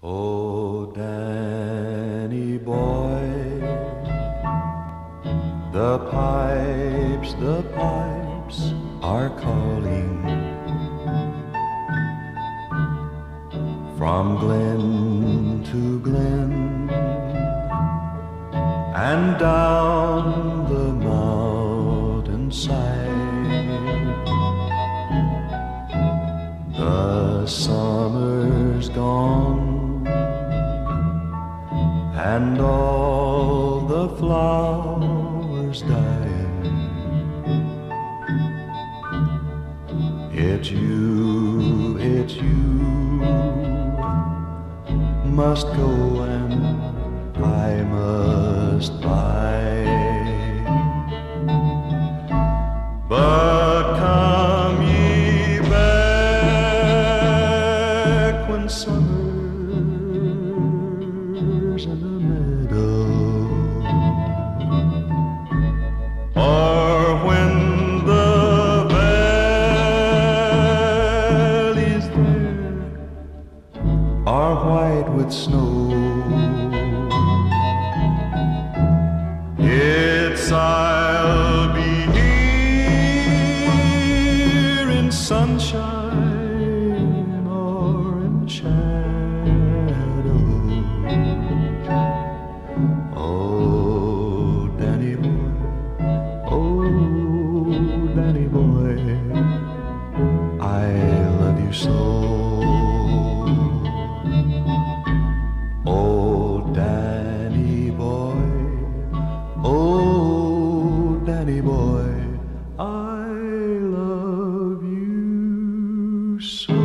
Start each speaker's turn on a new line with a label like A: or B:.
A: Oh, Danny boy, the pipes, the pipes are calling from glen to glen and down the mountainside. The summer's gone and all the flowers dying. It's you, it's you must go and I must buy. But come ye back when summer's or when the valleys there are white with snow. Oh, Danny boy, I love you so.